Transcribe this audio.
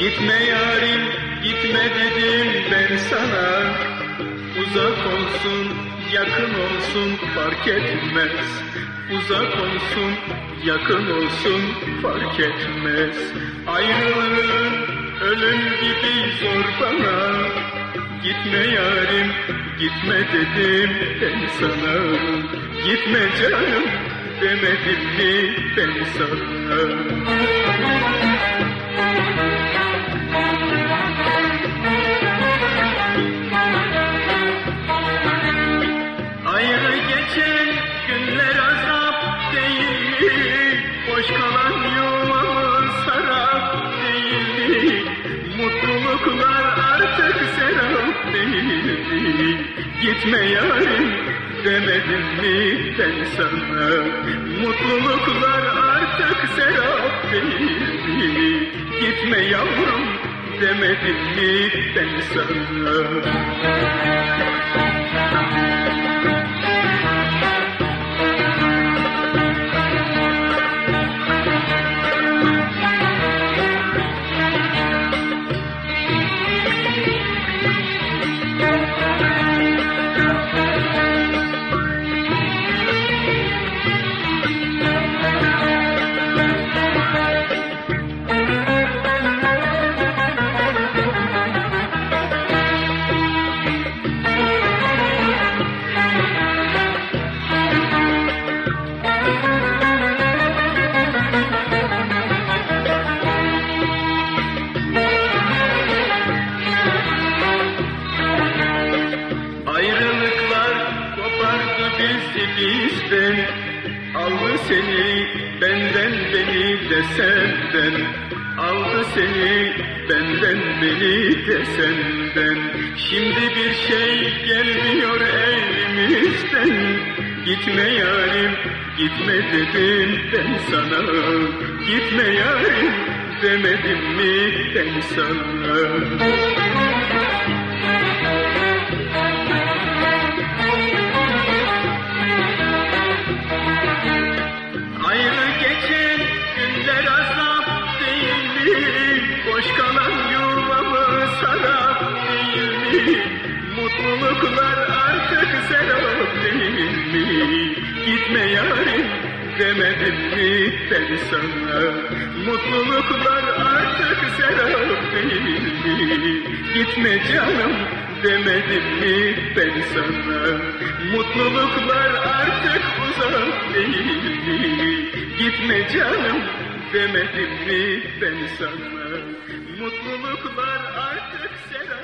Gitme yarim, gitme dedim ben sana. Uzak olsun, yakın olsun fark etmez. Uzak olsun, yakın olsun fark etmez. Ayrılığın ölüm gibi zor bana. Gitme yarim gitme dedim ben sana. Gitme canım demedim mi ben sana Gitme yarim demedim mi ben sana? Mutluluklar artık serap değil? Gitme yavrum demedim mi ben sana? Bizden. Aldı seni benden beni de senden Aldı seni benden beni de senden. Şimdi bir şey gelmiyor elimizden. Gitme yarim gitme dedim ben sana. Gitme yarim demedim mi ben sana Mutluluklar artık serap değil mi? Gitme yarim demedim mi ben sana? Mutluluklar artık serap değil mi? Gitme canım demedim mi ben sana? Mutluluklar artık uzak değil mi? Gitme canım demedim mi ben sana? Mutluluklar artık serap